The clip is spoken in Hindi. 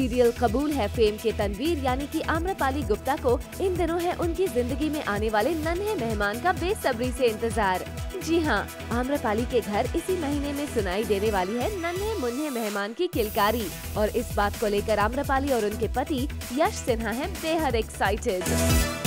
सीरियल कबूल है फेम के तनवीर, यानी कि आम्रपाली गुप्ता को। इन दिनों है उनकी ज़िंदगी में आने वाले नन्हे मेहमान का बेसब्री से इंतज़ार। जी हाँ आम्रपाली के घर इसी महीने में सुनाई देने वाली है नन्हे मुन्हे मेहमान की किलकारी। और इस बात को लेकर आम्रपाली और उनके पति यश सिन्हा हैं बेहद एक्साइटेड